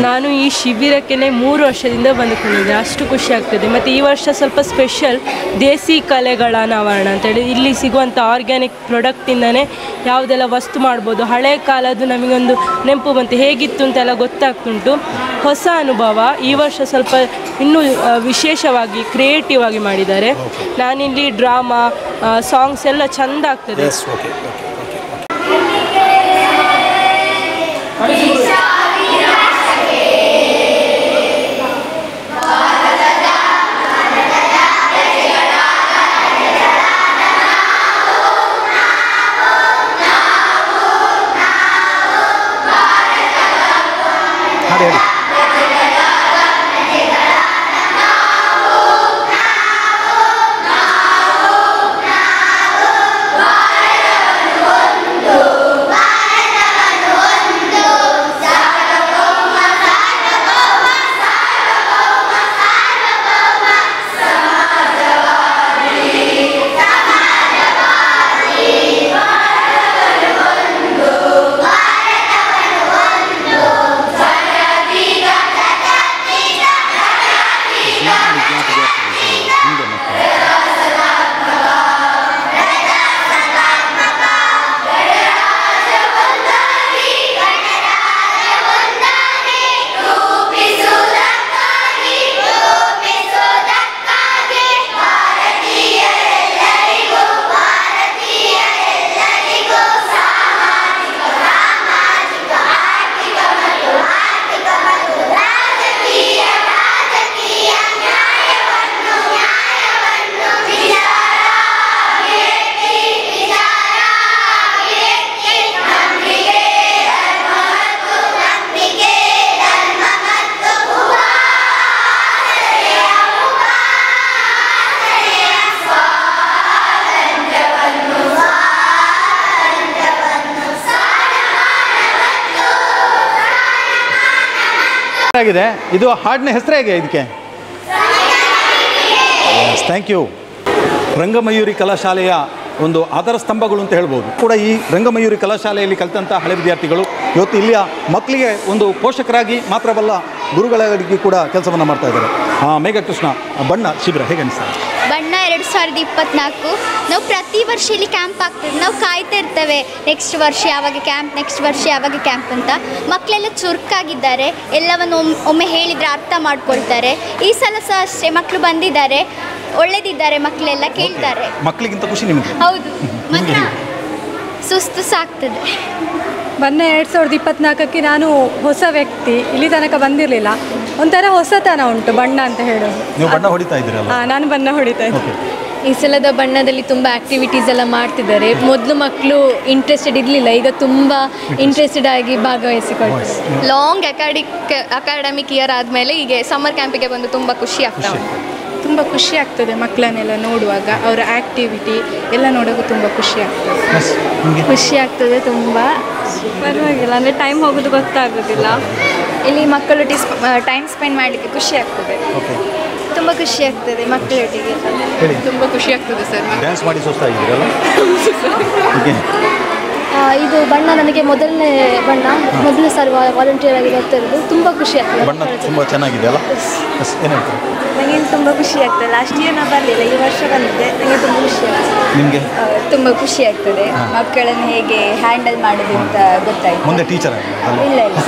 ನಾನು ಈ ಶಿಬಿರಕ್ಕೆ ಮೂರು ವರ್ಷದಿಂದ ಬಂದುಕೊಂಡಿದ್ದೆ ಅಷ್ಟು ಖುಷಿ ಆಗ್ತದೆ. ಮತ್ತು ಈ ವರ್ಷ ಸ್ವಲ್ಪ ಸ್ಪೆಷಲ್ ದೇಸಿ ಕಲೆಗಳ ಅನಾವರಣ ಅಂತೇಳಿ ಇಲ್ಲಿ ಸಿಗುವಂಥ ಆರ್ಗ್ಯಾನಿಕ್ ಪ್ರಾಡಕ್ಟಿಂದನೇ ಯಾವುದೆಲ್ಲ ವಸ್ತು ಮಾಡ್ಬೋದು. ಹಳೆ ಕಾಲದ್ದು ನಮಗೊಂದು ನೆನಪು ಬಂತು. ಹೇಗಿತ್ತು ಅಂತೆಲ್ಲ ಗೊತ್ತಾಗ್ತುಂಟು. ಹೊಸ ಅನುಭವ. ಈ ವರ್ಷ ಸ್ವಲ್ಪ ಇನ್ನೂ ವಿಶೇಷವಾಗಿ ಕ್ರಿಯೇಟಿವ್ ಆಗಿ ಮಾಡಿದ್ದಾರೆ. ನಾನಿಲ್ಲಿ ಡ್ರಾಮಾ ಸಾಂಗ್ಸ್ ಎಲ್ಲ ಚೆಂದ ಆಗ್ತದೆ. ಆಗಿದೆ ಇದು ಹಾಡಿನ ಹೆಸರು ಹೇಗೆ ಇದಕ್ಕೆ? ಥ್ಯಾಂಕ್ ಯು ರಂಗಮಯೂರಿ ಕಲಾಶಾಲೆಯ ಒಂದು ಆಧಾರ ಸ್ತಂಭಗಳು ಅಂತ ಹೇಳ್ಬೋದು. ಕೂಡ ಈ ರಂಗಮಯೂರಿ ಕಲಾಶಾಲೆಯಲ್ಲಿ ಕಲಿತಂಥ ಹಳೆ ವಿದ್ಯಾರ್ಥಿಗಳು ಇವತ್ತು ಇಲ್ಲಿಯ ಮಕ್ಕಳಿಗೆ ಒಂದು ಪೋಷಕರಾಗಿ ಮಾತ್ರವಲ್ಲ ಗುರುಗಳಾಗಿ ಕೂಡ ಕೆಲಸವನ್ನು ಮಾಡ್ತಾ ಇದ್ದಾರೆ. ಮೇಘಕೃಷ್ಣ ಬಣ್ಣ, ಶಿಬಿರ ಹೇಗೆ ಅನಿಸ್ತಾರೆ ಎರಡು ಸಾವಿರದ ಇಪ್ಪತ್ನಾಲ್ಕು. ನಾವು ಪ್ರತಿ ವರ್ಷ ಇಲ್ಲಿ ಕ್ಯಾಂಪ್ ಆಗ್ತದೆ ನಾವು ಕಾಯ್ತಾ ಇರ್ತೇವೆ ನೆಕ್ಸ್ಟ್ ವರ್ಷ ಯಾವಾಗ ಕ್ಯಾಂಪ್ ನೆಕ್ಸ್ಟ್ ವರ್ಷ ಯಾವಾಗ ಕ್ಯಾಂಪ್ ಅಂತ. ಮಕ್ಕಳೆಲ್ಲ ಚುರುಕಾಗಿದ್ದಾರೆ. ಎಲ್ಲವನ್ನು ಒಮ್- ಒಮ್ಮೆ ಹೇಳಿದರೆ ಅರ್ಥ ಮಾಡ್ಕೊಳ್ತಾರೆ. ಈ ಸಲ ಸಹ ಅಷ್ಟೇ ಮಕ್ಕಳು ಬಂದಿದ್ದಾರೆ. ಒಳ್ಳೆದಿದ್ದಾರೆ ಮಕ್ಕಳೆಲ್ಲ ಕೇಳ್ತಾರೆ. ಮಕ್ಕಳಿಗಿಂತ ಖುಷಿ ನಿಮಗೆ? ಹೌದು. ಸುಸ್ತು ಸಾಕ್ತದೆ. ಬಣ್ಣ ಎರಡು ಸಾವಿರದ ಇಪ್ಪತ್ನಾಲ್ಕಕ್ಕೆ ನಾನು ಹೊಸ ವ್ಯಕ್ತಿ ಇಲ್ಲಿ ತನಕ ಬಂದಿರಲಿಲ್ಲ. ಒಂಥರ ಹೊಸತನ ಉಂಟು ಬಣ್ಣ ಅಂತ ಹೇಳೋದು. ನೀವು ಬಣ್ಣ ಹೊಡಿತಾ ಇದ್ದೀರಲ್ಲ ಹಾಂ ನಾನು ಬಣ್ಣ ಹೊಡಿತಾ ಇದ್ದೆ ಈ ಸಲದ ಬಣ್ಣದಲ್ಲಿ ತುಂಬ ಆಕ್ಟಿವಿಟೀಸ್ ಎಲ್ಲ ಮಾಡ್ತಿದ್ದಾರೆ. ಮೊದಲು ಮಕ್ಕಳು ಇಂಟ್ರೆಸ್ಟೆಡ್ ಇರಲಿಲ್ಲ ಈಗ ತುಂಬ ಇಂಟ್ರೆಸ್ಟೆಡ್ ಆಗಿ ಭಾಗವಹಿಸಿಕೊಂಡು ಲಾಂಗ್ ಅಕಾಡಿಕ್ ಅಕಾಡೆಮಿಕ್ ಇಯರ್ ಆದಮೇಲೆ ಹೀಗೆ ಸಮ್ಮರ್ ಕ್ಯಾಂಪಿಗೆ ಬಂದು ತುಂಬ ಖುಷಿ ಆಗ್ತಾ ಉಂಟು. ತುಂಬ ಖುಷಿ ಆಗ್ತದೆ ಮಕ್ಕಳನ್ನೆಲ್ಲ ನೋಡುವಾಗ ಅವರ ಆ್ಯಕ್ಟಿವಿಟಿ ಎಲ್ಲ ನೋಡೋಕ್ಕೂ ತುಂಬ ಖುಷಿ ಆಗ್ತದೆ. ಖುಷಿ ಆಗ್ತದೆ ತುಂಬ. ಪರವಾಗಿಲ್ಲ ಅಂದರೆ ಟೈಮ್ ಹೋಗೋದು ಗೊತ್ತಾಗೋದಿಲ್ಲ. ಇಲ್ಲಿ ಮಕ್ಕಳು ಟಿಸ್ ಟೈಮ್ ಸ್ಪೆಂಡ್ ಮಾಡಲಿಕ್ಕೆ ಖುಷಿ ಆಗ್ತದೆ. ತುಂಬ ಖುಷಿ ಆಗ್ತದೆ ಮಕ್ಕಳೊಟ್ಟಿಗೆ. ತುಂಬ ಖುಷಿ ಆಗ್ತದೆ ಸರ್. ಡ್ಯಾನ್ಸ್ ಮಾಡಿ ಇದು ಬಣ್ಣ ನನಗೆ ಮೊದಲನೇ ಬಣ್ಣ ಮೊದಲನೇ ಸಾರಿ ವಾಲಂಟಿಯರ್ ಆಗಿ ಬರ್ತಾ ಇರೋದು. ತುಂಬ ಖುಷಿ ಆಗ್ತದೆ. ಬಣ್ಣ ತುಂಬ ಚೆನ್ನಾಗಿದೆ ಅಲ್ಲ? ಎಸ್ ಏನು ಹೇಳ್ತಾರೆ? ನನಗೆ ತುಂಬ ಖುಷಿ ಆಗ್ತದೆ. ಲಾಸ್ಟ್ ಇಯರ್ ನಾ ಬರಲಿಲ್ಲ ಈ ವರ್ಷ ಬಂದಿದ್ದೆ ನನಗೆ ತುಂಬ ಖುಷಿ ಆಗ್ತದೆ. ನಿಮಗೆ? ತುಂಬ ಖುಷಿ ಆಗ್ತದೆ. ಮಕ್ಕಳನ್ನು ಹೇಗೆ ಹ್ಯಾಂಡಲ್ ಮಾಡೋದು ಅಂತ ಗೊತ್ತಾಯ್ತು. ಮುಂದೆ ಟೀಚರ್ ಇಲ್ಲ ಇಲ್ಲ.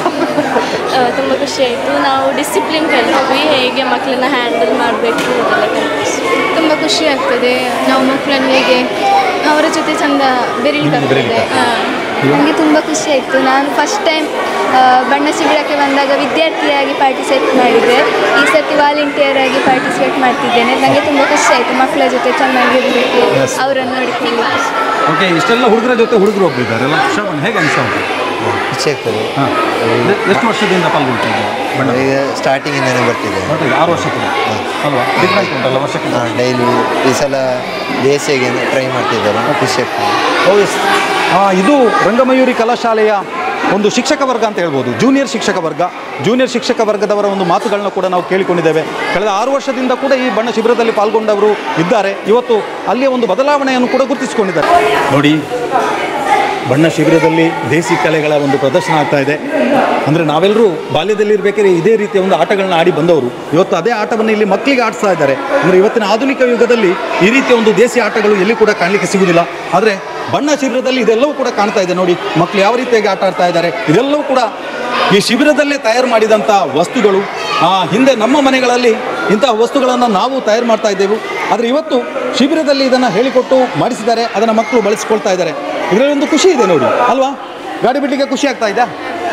ತುಂಬ ಖುಷಿ ಆಯಿತು. ನಾವು ಡಿಸಿಪ್ಲಿನ್ ಕಲಿತ್ವಿ ಹೇಗೆ ಮಕ್ಕಳನ್ನ ಹ್ಯಾಂಡಲ್ ಮಾಡಬೇಕು ಅದೆಲ್ಲ ತುಂಬ ಖುಷಿ ಆಗ್ತದೆ. ನಾವು ಮಕ್ಕಳನ್ನು ಹೇಗೆ ಅವರ ಜೊತೆ ಚಂದ ಬೆರೀಲಿಕ್ಕಾಗ್ತದೆ ನನಗೆ ತುಂಬ ಖುಷಿ ಆಯಿತು. ನಾನು ಫಸ್ಟ್ ಟೈಮ್ ಬಣ್ಣ ಶಿಬಿರಕ್ಕೆ ಬಂದಾಗ ವಿದ್ಯಾರ್ಥಿಯಾಗಿ ಪಾರ್ಟಿಸಿಪೇಟ್ ಮಾಡಿದ್ದೆ. ಈ ಸರ್ತಿ ವಾಲಂಟಿಯರ್ ಆಗಿ ಪಾರ್ಟಿಸಿಪೇಟ್ ಮಾಡ್ತಿದ್ದೇನೆ. ನನಗೆ ತುಂಬ ಖುಷಿ ಆಯಿತು. ಮಕ್ಕಳ ಜೊತೆ ಚೆನ್ನಾಗಿರ್ಬೇಕು Yes. ಅವರನ್ನು ನೋಡಿಕೊಂಡು ಓಕೆ ಇಷ್ಟೆಲ್ಲ ಹುಡುಗರ ಜೊತೆ ಹುಡುಗರು ಹೋಗಿದ್ದಾರೆ ಶ್ರವಣ್ ಹೇಗೆ ಅನಿಸ್ತಾ ಖುಷಿ ಆಗ್ತದೆ. ಹಾಂ. ಎಷ್ಟು ವರ್ಷದಿಂದ ಪಾಲ್ಗೊಳ್ತಾ ಇದ್ದೀರಾ ಬಣ್ಣ? ಈಗ ಸ್ಟಾರ್ಟಿಂಗಿಂದನೇ ಬರ್ತಿದೆ. ಬರ್ತಿದೆ ಆರು ವರ್ಷ ಕೂಡ ಅಲ್ವಾ? ಡಿಫ್ರೆಂಟ್ ಉಂಟಲ್ಲ ವರ್ಷಕ್ಕೆ ಡೈಲಿ ಈ ಸಲ ದೇಸಿಗೆ ಟ್ರೈ ಮಾಡ್ತಿದ್ದಾರೆ ಖುಷಿ ಆಗ್ತದೆ. ಓ ಎಸ್ ಇದು ರಂಗಮಯೂರಿ ಕಲಾಶಾಲೆಯ ಒಂದು ಶಿಕ್ಷಕ ವರ್ಗ ಅಂತ ಹೇಳ್ಬೋದು. ಜೂನಿಯರ್ ಶಿಕ್ಷಕ ವರ್ಗ. ಜೂನಿಯರ್ ಶಿಕ್ಷಕ ವರ್ಗದವರ ಒಂದು ಮಾತುಗಳನ್ನ ಕೂಡ ನಾವು ಕೇಳಿಕೊಂಡಿದ್ದೇವೆ. ಕಳೆದ ಆರು ವರ್ಷದಿಂದ ಕೂಡ ಈ ಬಣ್ಣ ಶಿಬಿರದಲ್ಲಿ ಪಾಲ್ಗೊಂಡವರು ಇದ್ದಾರೆ. ಇವತ್ತು ಅಲ್ಲಿಯ ಒಂದು ಬದಲಾವಣೆಯನ್ನು ಕೂಡ ಗುರುತಿಸಿಕೊಂಡಿದ್ದಾರೆ. ನೋಡಿ ಬಣ್ಣ ಶಿಬಿರದಲ್ಲಿ ದೇಸಿ ಕಲೆಗಳ ಒಂದು ಪ್ರದರ್ಶನ ಆಗ್ತಾ ಇದೆ. ಅಂದರೆ ನಾವೆಲ್ಲರೂ ಬಾಲ್ಯದಲ್ಲಿ ಇರಬೇಕಾದ್ರೆ ಇದೇ ರೀತಿಯ ಒಂದು ಆಟಗಳನ್ನ ಆಡಿ ಬಂದವರು. ಇವತ್ತು ಅದೇ ಆಟವನ್ನು ಇಲ್ಲಿ ಮಕ್ಕಳಿಗೆ ಆಡಿಸ್ತಾ ಇದ್ದಾರೆ. ಅಂದರೆ ಇವತ್ತಿನ ಆಧುನಿಕ ಯುಗದಲ್ಲಿ ಈ ರೀತಿಯ ಒಂದು ದೇಸಿ ಆಟಗಳು ಎಲ್ಲಿ ಕೂಡ ಕಾಣಲಿಕ್ಕೆ ಸಿಗುವುದಿಲ್ಲ ಆದರೆ ಬಣ್ಣ ಶಿಬಿರದಲ್ಲಿ ಇದೆಲ್ಲವೂ ಕೂಡ ಕಾಣ್ತಾ ಇದೆ ನೋಡಿ. ಮಕ್ಕಳು ಯಾವ ರೀತಿಯಾಗಿ ಆಟ ಆಡ್ತಾ ಇದ್ದಾರೆ. ಇದೆಲ್ಲವೂ ಕೂಡ ಈ ಶಿಬಿರದಲ್ಲೇ ತಯಾರು ಮಾಡಿದಂಥ ವಸ್ತುಗಳು. ಆ, ಹಿಂದೆ ನಮ್ಮ ಮನೆಗಳಲ್ಲಿ ಇಂತಹ ವಸ್ತುಗಳನ್ನು ನಾವು ತಯಾರು ಮಾಡ್ತಾ ಇದ್ದೆವು. ಆದರೆ ಇವತ್ತು ಶಿಬಿರದಲ್ಲಿ ಇದನ್ನು ಹೇಳಿಕೊಟ್ಟು ಮಾಡಿಸಿದ್ದಾರೆ. ಅದನ್ನು ಮಕ್ಕಳು ಬಳಸಿಕೊಳ್ತಾ ಇದ್ದಾರೆ. ಇದರಲ್ಲಿ ಒಂದು ಖುಷಿ ಇದೆ ನೋಡಿ ಅಲ್ವಾ? ಗಾಡಿ ಬಿಡ್ಲಿಕ್ಕೆ ಖುಷಿ ಆಗ್ತಾ ಇದೆಯಾ?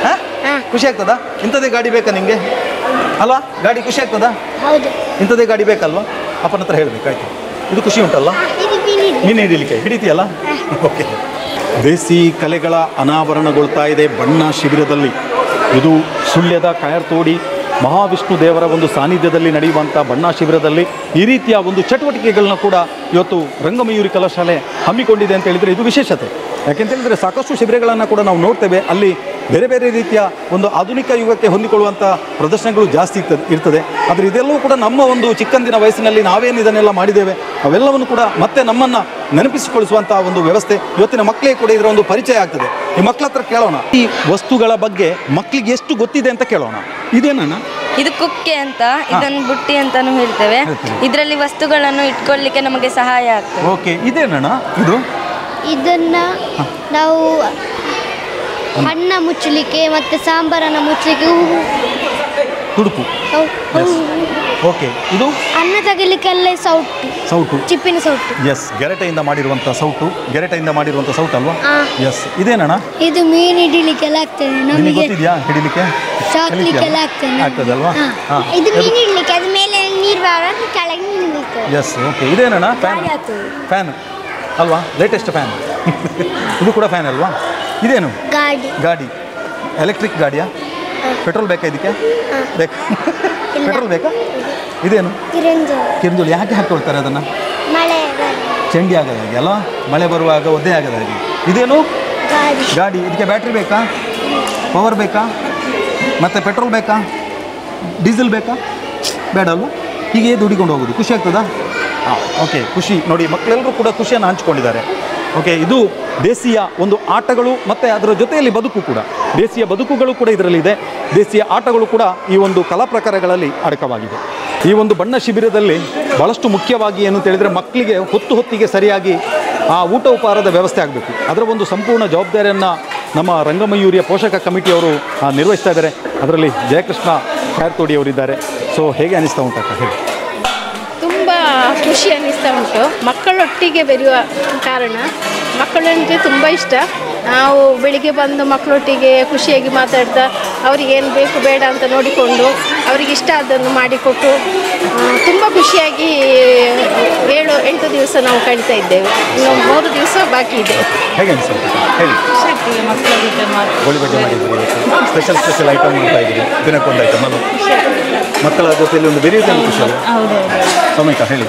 ಹಾಂ? ಖುಷಿ ಆಗ್ತದಾ? ಇಂಥದ್ದೇ ಗಾಡಿ ಬೇಕಾ ನಿಮಗೆ ಅಲ್ವಾ? ಗಾಡಿ ಖುಷಿ ಆಗ್ತದಾ? ಹೌದು. ಇಂಥದ್ದೇ ಗಾಡಿ ಬೇಕಲ್ವಾ? ಅಪ್ಪನ ಹತ್ರ ಹೇಳಬೇಕಾಯ್ತು. ಇದು ಖುಷಿ ಉಂಟಲ್ಲ? ನೀನು ಹಿಡಿಲಿಕ್ಕೆ ಹಿಡಿತೀಯಲ್ಲ? ಓಕೆ. ದೇಸಿ ಕಲೆಗಳ ಅನಾವರಣಗೊಳ್ತಾ ಇದೆ ಬಣ್ಣ ಶಿಬಿರದಲ್ಲಿ. ಇದು ಸುಳ್ಯದ ಕಾಯರ್ತೋಡಿ ಮಹಾವಿಷ್ಣು ದೇವರ ಒಂದು ಸಾನ್ನಿಧ್ಯದಲ್ಲಿ ನಡೆಯುವಂಥ ಬಣ್ಣ ಶಿಬಿರದಲ್ಲಿ ಈ ರೀತಿಯ ಒಂದು ಚಟುವಟಿಕೆಗಳನ್ನ ಕೂಡ ಇವತ್ತು ರಂಗಮಯೂರಿ ಕಲಾಶಾಲೆ ಹಮ್ಮಿಕೊಂಡಿದೆ ಅಂತ ಹೇಳಿದರೆ ಇದು ವಿಶೇಷತೆ. ಯಾಕೆಂತ ಹೇಳಿದರೆ ಸಾಕಷ್ಟು ಶಿಬಿರಗಳನ್ನು ಕೂಡ ನಾವು ನೋಡ್ತೇವೆ. ಅಲ್ಲಿ ಬೇರೆ ಬೇರೆ ರೀತಿಯ ಒಂದು ಆಧುನಿಕ ಯುಗಕ್ಕೆ ಹೊಂದಿಕೊಳ್ಳುವಂಥ ಪ್ರದರ್ಶನಗಳು ಜಾಸ್ತಿ ಇರ್ತದೆ ಇರ್ತದೆ. ಆದರೆ ಇದೆಲ್ಲವೂ ಕೂಡ ನಮ್ಮ ಒಂದು ಚಿಕ್ಕಂದಿನ ವಯಸ್ಸಿನಲ್ಲಿ ನಾವೇನು ಇದನ್ನೆಲ್ಲ ಮಾಡಿದ್ದೇವೆ ಅವೆಲ್ಲವನ್ನು ಕೂಡ ಮತ್ತೆ ನಮ್ಮನ್ನು ನೆನಪಿಸಿಕೊಳ್ಳಿಸುವಂಥ ಒಂದು ವ್ಯವಸ್ಥೆ ಇವತ್ತಿನ ಮಕ್ಕಳಿಗೆ ಕೂಡ ಇದರ ಒಂದು ಪರಿಚಯ ಆಗ್ತದೆ. ಈ ಮಕ್ಕಳ ಹತ್ರ ಕೇಳೋಣ. ಈ ವಸ್ತುಗಳ ಬಗ್ಗೆ ಮಕ್ಕಳಿಗೆ ಎಷ್ಟು ಗೊತ್ತಿದೆ ಅಂತ ಕೇಳೋಣ. ಇದೇನಣ್ಣ? ಇದು ಕುಕ್ಕೆ ಅಂತ ಇದನ್ನು ಬುಟ್ಟಿ ಅಂತಾನು ಹೇಳ್ತೇವೆ. ಇದರಲ್ಲಿ ವಸ್ತುಗಳನ್ನು ಇಟ್ಕೊಳ್ಳಿಕ್ಕೆ ನಮಗೆ ಸಹಾಯ ಆಗ್ತದೆ. ಓಕೆ ಇದೇನಣ್ಣ? ಇದು? ಇದನ್ನ ನಾವು ಹಣ್ಣ ಮುಚ್ಚಲಿಕ್ಕೆ ಮತ್ತೆ ಸಾಂಬಾರನ್ನ ಮುಚ್ಚಲಿಕ್ಕೆ ಹೂ- ತುಡುಪು. ಹೌ- ಹೌ- ಓಕೆ ಇದು? ಅನ್ನ ತೆಗಿಲಿಕ್ಕೆಲ್ಲ ಸೌಟು. ಸೌಟು. ಚಿಪ್ಪಿನ ಸೌಟು. ಎಸ್ ಗೆರಟೆಯಿಂದ ಮಾಡಿರುವಂಥ ಸೌಟು. ಗೆರಟೆಯಿಂದ ಮಾಡಿರುವಂಥ ಸೌಟ್ ಅಲ್ವಾ. ಎಸ್ ಇದೇನಣ್ಣ? ಇದು ಮೀನು ಹಿಡಿಲಿಕ್ಕೆಲ್ಲ ಆಗ್ತದೆ ನಿಮಗೆ. ಗೊತ್ತಿದೆಯಾ ಹಿಡಿಲಿಕ್ಕೆ? ಚಾಕ್ಲಿಕ್ಕೆ ಆಗ್ತದೆ ಆಗ್ತದಲ್ವಾ ಹಾಂ. ಇದು ಮೀನು ಹಿಡಿಲಿಕ್ಕೆ ಅದು ಮೇಲೆ ನೀರು ಬಾರ ಕೆಳಗೆ ಮೀನು ಎಸ್ ಓಕೆ ಇದೇನಣ್ಣ? ಫ್ಯಾನ್ ಫ್ಯಾನ್ ಅಲ್ವಾ? ಲೇಟೆಸ್ಟ್ ಫ್ಯಾನ್ ಇದು ಕೂಡ ಫ್ಯಾನ್ ಅಲ್ವಾ? ಇದೇನು? ಗಾಡಿ. ಗಾಡಿ. ಎಲೆಕ್ಟ್ರಿಕ್ ಗಾಡಿಯಾ? ಪೆಟ್ರೋಲ್ ಬೇಕಾ ಇದಕ್ಕೆ? ಬೇಕು? ಪೆಟ್ರೋಲ್ ಬೇಕಾ? ಇದೇನು? ಕಿರಂಜು. ಕಿರುಂಜುಳಿ ಯಾಕೆ ಹಾಕೊಳ್ತಾರೆ ಅದನ್ನು? ಚಂಡಿ ಆಗದ ಹಾಗೆ ಅಲ್ವಾ ಮಳೆ ಬರುವಾಗ ಒದ್ದೆ ಆಗದ ಹಾಗೆ. ಇದೇನು? ಗಾಡಿ. ಗಾಡಿ. ಇದಕ್ಕೆ ಬ್ಯಾಟ್ರಿ ಬೇಕಾ? ಪವರ್ ಬೇಕಾ? ಮತ್ತು ಪೆಟ್ರೋಲ್ ಬೇಕಾ? ಡೀಸೆಲ್ ಬೇಕಾ? ಬೇಡ ಅಲ್ವಾ? ಹೀಗೆ ದುಡಿಕೊಂಡು ಹೋಗೋದು. ಖುಷಿ ಆಗ್ತದಾ? ಹಾಂ ಓಕೆ ಖುಷಿ. ನೋಡಿ ಮಕ್ಕಳೆಲ್ಲರೂ ಕೂಡ ಖುಷಿಯನ್ನು ಹಂಚ್ಕೊಂಡಿದ್ದಾರೆ. ಓಕೆ ಇದು ದೇಸಿಯ ಒಂದು ಆಟಗಳು ಮತ್ತು ಅದರ ಜೊತೆಯಲ್ಲಿ ಬದುಕು ಕೂಡ. ದೇಸಿಯ ಬದುಕುಗಳು ಕೂಡ ಇದರಲ್ಲಿದೆ ದೇಸಿಯ ಆಟಗಳು ಕೂಡ ಈ ಒಂದು ಕಲಾ ಪ್ರಕಾರಗಳಲ್ಲಿ ಅಡಕವಾಗಿದೆ. ಈ ಒಂದು ಬಣ್ಣ ಶಿಬಿರದಲ್ಲಿ ಭಾಳಷ್ಟು ಮುಖ್ಯವಾಗಿ ಏನು ಹೇಳಿದರೆ ಮಕ್ಕಳಿಗೆ ಹೊತ್ತು ಹೊತ್ತಿಗೆ ಸರಿಯಾಗಿ ಆ ಊಟ ಉಪಹಾರದ ವ್ಯವಸ್ಥೆ ಆಗಬೇಕು. ಅದರ ಒಂದು ಸಂಪೂರ್ಣ ಜವಾಬ್ದಾರಿಯನ್ನು ನಮ್ಮ ರಂಗಮಯೂರಿಯ ಪೋಷಕ ಕಮಿಟಿಯವರು ನಿರ್ವಹಿಸ್ತಾ ಇದ್ದಾರೆ. ಅದರಲ್ಲಿ ಜಯಕೃಷ್ಣ ಕಾರ್ತೋಡಿಯವರಿದ್ದಾರೆ ಸೊ ಹೇಗೆ ಅನಿಸ್ತಾ ಉಂಟಕ್ಕ ಹೇಳಿ. ಖುಷಿ ಅನ್ನಿಸ್ತಾ ಉಂಟು. ಮಕ್ಕಳೊಟ್ಟಿಗೆ ಬೆರೆಯುವ ಕಾರಣ ಮಕ್ಕಳಂದರೆ ತುಂಬ ಇಷ್ಟ. ನಾವು ಬೆಳಿಗ್ಗೆ ಬಂದು ಮಕ್ಕಳೊಟ್ಟಿಗೆ ಖುಷಿಯಾಗಿ ಮಾತಾಡ್ತಾ ಅವ್ರಿಗೆ ಏನು ಬೇಕು ಬೇಡ ಅಂತ ನೋಡಿಕೊಂಡು ಅವ್ರಿಗೆ ಇಷ್ಟ ಆದನ್ನು ಮಾಡಿಕೊಟ್ಟು ತುಂಬ ಖುಷಿಯಾಗಿ ಏಳು ಎಂಟು ದಿವಸ ನಾವು ಕಳೀತಾ ಇದ್ದೇವೆ. ಇನ್ನು ಮೂರು ದಿವಸ ಬಾಕಿ ಇದೆ. ಸ್ಪೆಷಲ್ ಸ್ಪೆಷಲ್ ಐಟಮ್ ಮಾಡ್ತಾ ಇದ್ದೀವಿ ದಿನಕ್ಕೊಂದು ಐಟಮ್ ಮಕ್ಕಳ ಜೊತೆಯಲ್ಲಿ ಒಂದು ಬೆರೆಯುವುದನ್ನು ಖುಷಿ ಹೌದೌದು ಹೇಳಿ.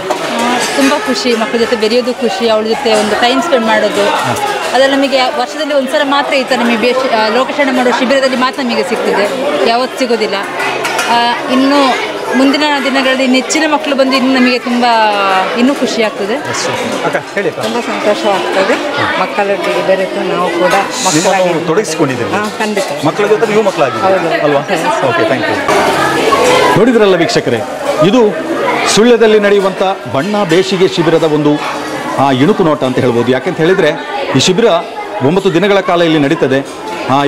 ತುಂಬ ಖುಷಿ ಮಕ್ಕಳ ಜೊತೆ ಬೆರೆಯೋದು ಖುಷಿ ಅವಳ ಜೊತೆ ಒಂದು ಟೈಮ್ ಸ್ಪೆಂಡ್ ಮಾಡೋದು. ಅದರಲ್ಲಿ ನಮಗೆ ವರ್ಷದಲ್ಲಿ ಒಂದು ಸಲ ಮಾತ್ರ ಈ ಥರ ನಮಗೆ ಬೇಷ್ ಆ, ಲೋಕಶಾಣೆ ಮಾಡೋ ಶಿಬಿರದಲ್ಲಿ ಮಾತ್ರ ನಮಗೆ ಸಿಗ್ತಿದೆ. ಯಾವತ್ತು ಸಿಗೋದಿಲ್ಲ. ಇನ್ನು ಮುಂದಿನ ದಿನಗಳಲ್ಲಿ ನೆಚ್ಚಿನ ಮಕ್ಕಳು ಬಂದು ಇನ್ನು ನಮಗೆ ತುಂಬ ಇನ್ನೂ ಖುಷಿ ಆಗ್ತದೆ. ತುಂಬ ಸಂತೋಷವಾಗ್ತದೆ. ಮಕ್ಕಳೊಟ್ಟಿಗೆ ಬೆರೆತು ನಾವು ಕೂಡ ಖಂಡಿತ. ಮಕ್ಕಳ ಜೊತೆ ನೀವು ಮಕ್ಕಳಾಗಿ ಅಲ್ವಾ? ಓಕೆ ಥ್ಯಾಂಕ್ ಯು ನೋಡಿದ್ರಲ್ಲ ವೀಕ್ಷಕರೇ ಇದು ಸುಳ್ಯದಲ್ಲಿ ನಡೆಯುವಂಥ ಬಣ್ಣ ಬೇಸಿಗೆ ಶಿಬಿರದ ಒಂದು ಇಣುಕು ನೋಟ ಅಂತ ಹೇಳ್ಬೋದು. ಯಾಕೆಂತ ಹೇಳಿದರೆ ಈ ಶಿಬಿರ ಒಂಬತ್ತು ದಿನಗಳ ಕಾಲ ಇಲ್ಲಿ ನಡೀತದೆ.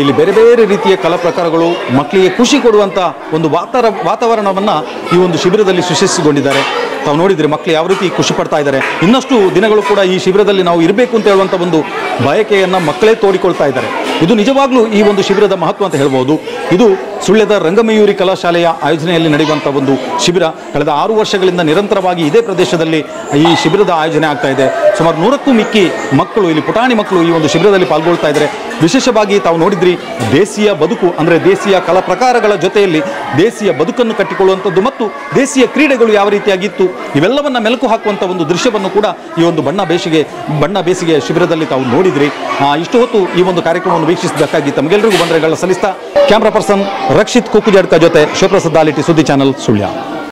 ಇಲ್ಲಿ ಬೇರೆ ಬೇರೆ ರೀತಿಯ ಕಲಾ ಪ್ರಕಾರಗಳು ಮಕ್ಕಳಿಗೆ ಖುಷಿ ಕೊಡುವಂಥ ಒಂದು ವಾತಾರ, ವಾತಾವರಣವನ್ನು ಈ ಒಂದು ಶಿಬಿರದಲ್ಲಿ ಸೃಷ್ಟಿಸಿಕೊಂಡಿದ್ದಾರೆ. ತಾವು ನೋಡಿದರೆ ಮಕ್ಕಳು ಯಾವ ರೀತಿ ಖುಷಿ ಪಡ್ತಾ ಇದ್ದಾರೆ. ಇನ್ನಷ್ಟು ದಿನಗಳು ಕೂಡ ಈ ಶಿಬಿರದಲ್ಲಿ ನಾವು ಇರಬೇಕು ಅಂತ ಹೇಳುವಂಥ ಒಂದು ಬಯಕೆಯನ್ನು ಮಕ್ಕಳೇ ತೋಡಿಕೊಳ್ತಾ ಇದ್ದಾರೆ. ಇದು ನಿಜವಾಗ್ಲೂ ಈ ಒಂದು ಶಿಬಿರದ ಮಹತ್ವ ಅಂತ ಹೇಳ್ಬೋದು. ಇದು ಸುಳ್ಯದ ರಂಗಮಯೂರಿ ಕಲಾಶಾಲೆಯ ಆಯೋಜನೆಯಲ್ಲಿ ನಡೆಯುವಂಥ ಒಂದು ಶಿಬಿರ ಕಳೆದ ಆರು ವರ್ಷಗಳಿಂದ ನಿರಂತರವಾಗಿ ಇದೇ ಪ್ರದೇಶದಲ್ಲಿ ಈ ಶಿಬಿರದ ಆಯೋಜನೆ ಆಗ್ತಾ ಇದೆ. ಸುಮಾರು ನೂರಕ್ಕೂ ಮಿಕ್ಕಿ ಮಕ್ಕಳು, ಇಲ್ಲಿ ಪುಟಾಣಿ ಮಕ್ಕಳು ಈ ಒಂದು ಶಿಬಿರದಲ್ಲಿ ಪಾಲ್ಗೊಳ್ತಾ ಇದ್ದಾರೆ. ವಿಶೇಷವಾಗಿ ತಾವು ನೋಡಿದ್ರಿ, ದೇಸಿಯ ಬದುಕು ಅಂದರೆ ದೇಸಿಯ ಕಲಾ ಪ್ರಕಾರಗಳ ಜೊತೆಯಲ್ಲಿ ದೇಸಿಯ ಬದುಕನ್ನು ಕಟ್ಟಿಕೊಳ್ಳುವಂಥದ್ದು ಮತ್ತು ದೇಸಿಯ ಕ್ರೀಡೆಗಳು ಯಾವ ರೀತಿಯಾಗಿತ್ತು, ಇವೆಲ್ಲವನ್ನು ಮೆಲುಕು ಹಾಕುವಂಥ ಒಂದು ದೃಶ್ಯವನ್ನು ಕೂಡ ಈ ಒಂದು ಬಣ್ಣ ಬೇಸಿಗೆ ಬಣ್ಣ ಬೇಸಿಗೆ ಶಿಬಿರದಲ್ಲಿ ತಾವು ನೋಡಿದ್ರಿ. ಇಷ್ಟು ಹೊತ್ತು ಈ ಒಂದು ಕಾರ್ಯಕ್ರಮವನ್ನು ವೀಕ್ಷಿಸಿದ್ದಕ್ಕಾಗಿ ತಮಗೆಲ್ಲರಿಗೂ ಬಂದರೆಗಳ ಸಲ್ಲಿಸ್ತಾ, ಕ್ಯಾಮ್ರಾ ಪರ್ಸನ್ ರಕ್ಷಿತ್ ಕುಕ್ಕುಜಡ್ಕ ಜೊತೆ ಶಿವಪ್ರಸಾದ್ ದಾಲಿಟಿ ಸುದ್ದಿ ಚಾನಲ್ ಸುಳ್ಯ.